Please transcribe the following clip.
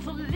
For.